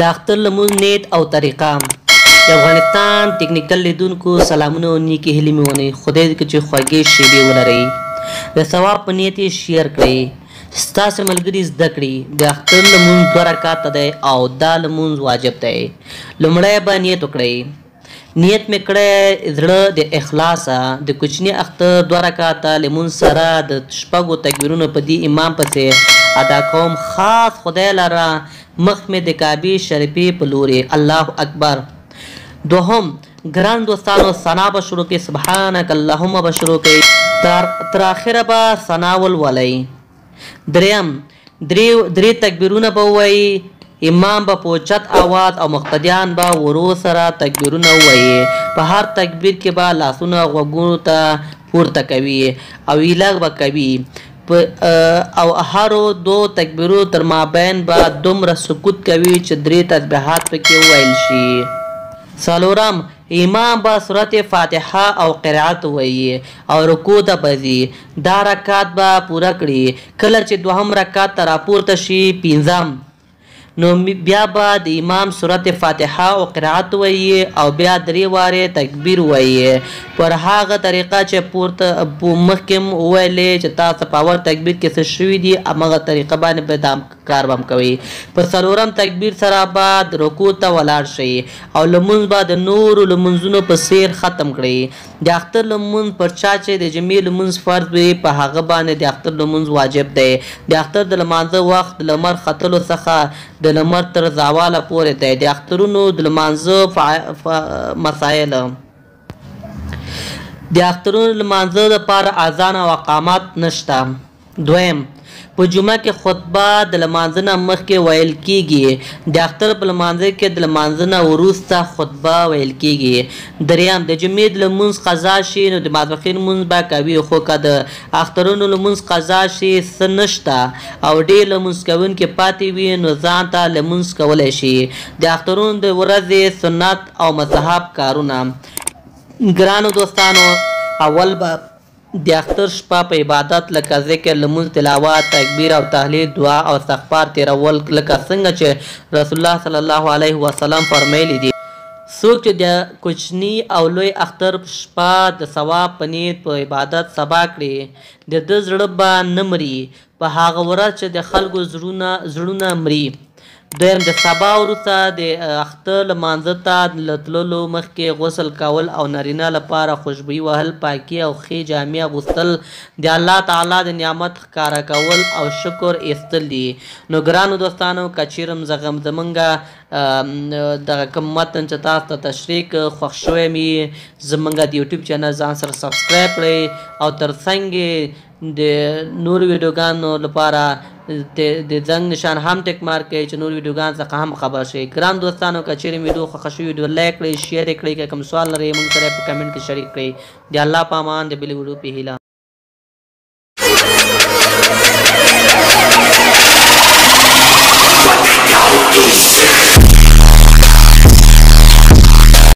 د اختر لمونځ نیت او طریقه د افغانستان ټیکنیکل لیدونکو سلامونه او نیکې هیلې مې ونی خدای دې چې خوږې شیبې ولرئ د ثواب په نیت یې شیر کړئ ستاسو ملګري زده کړي د اختر لمونځ دوه رکعاته دی او دا لمونځ واجب دی لومړی به نیت وکړئ نیت مې کړی زړه د اخلاصه د کوچني اختر دوه رکعته لمونځ سره د شپږو تکبیرونو په دې امام پسې ادا کوم خاص خدای لره مخ مې د کعبې شریفې په لورې الله اکبر دوهم ګران دوستانو ثنا به شروع کړئ سبحانک اللهم به شروع کړئ تر اخره به ثنا ولولئ. دریم، درې تکبیرونه به ووایي، امام به په اوچت آواز او مقتدیان به ورو سره تکبیرونه ووایي، په هر تکبیر کې به لاسونه غوږونو ته پورته کوي او ایله به کوي او هرو دوو تکبیرونو تر مابین به دومره سکوت کوي چې درې تسبیحات په کې وویل شي. څلورم، امام به سورت فاتحه او قرائت ووایي او رکوع ته به ځي، دا رکعت به پوره کړي کله چې دوهم رکعت ته راپورته شي پنځم نو بیا به د امام سورت فاتحه او قرائت وایي او بیا درې وارې تکبیر وایي پر هغه طریقه چې پورته مخکې هم وویلې چې تاسو په اول تکبیر کې څه شوي دي همغه طریقه باندې به دا کار به هم کوي په څلورم تکبیر سره به د رکوع ته ولاړ شئ او لمونځ به د نورو لمونځونو په څیر ختم کړئ د اختر لمونځ پر چا چې د جمعې لمونځ فرض وي په هغه باندې د اختر لمونځ واجب دی. د اختر د لمانځه وخت د لمر ختلو څخه د لمر تر زواله پورې دی. د اخترونو د لمانځه مسائل. د اخترونو د لمانځه لپاره اذان او اقامت نشته. دویم، په جمعه کې خطبه د لمانځه نه مخکې ویل کیږي، د اختر په لمانځه کې د لمانځه نه وروسته خطبه ویل کیږي. دریم، د جمعې د لمونځ قضا شي نو د ماسپښین لمونځ به کوي خو که د اخترونو لمونځ قضا شي څه نشته او ډیر لمونځ کوونکي پاتې وي نو ځانته لمونځ کولای شي. د اخترونو د ورځې سنت او مستحب کارونه. ګرانو دوستانو اول به د اختر شپه په عبادت لکه ذکر، لمونځ، تلاوت، تکبیر او تهلیل، دعا او استغفار تېرول لکه څنګه چې رسول الله صلی الله علیه وسلم فرمایلي دي، څوک چې د کوچني او لوی اختر شپه د ثواب په نیت په عبادت سبا کړي، د ده زړه به نه مري، په هغه ورځ چې د خلکو زړونه زړونه مري. دویم، د سبا وروسته د اختر لمانځه ته له تللو مخکې غسل کول او نارینه لپاره خوشبويي وهل، پاکې او ښې جامې اغوستل، د الله تعالی د نعمت ښکاره کول او شکر ایستل دي. نو ګرانو دوستانو که چیرې مزغم زمونږ دغه کوم متن چې تاسو ته تشریح کړ خوښ شوی مې وي زمونږ د یوټیوب چینل ځان سره سبسکرایب کړئ او تر څنګ یې د نورو ویډیوګانو لپاره د زنګ نشان هم ټیک مارک کړئ چې نور ویډیوګان څخه هم خبر شئ ګران دوستانو که چیرې ویډیو خوښه شوې ویډیو لایک کړئ شیر یې کړئ که کوم سوال لرئ موږ سره په کمنټ کې شریک کړئ د الله په امان د بلې ویډیو په هیله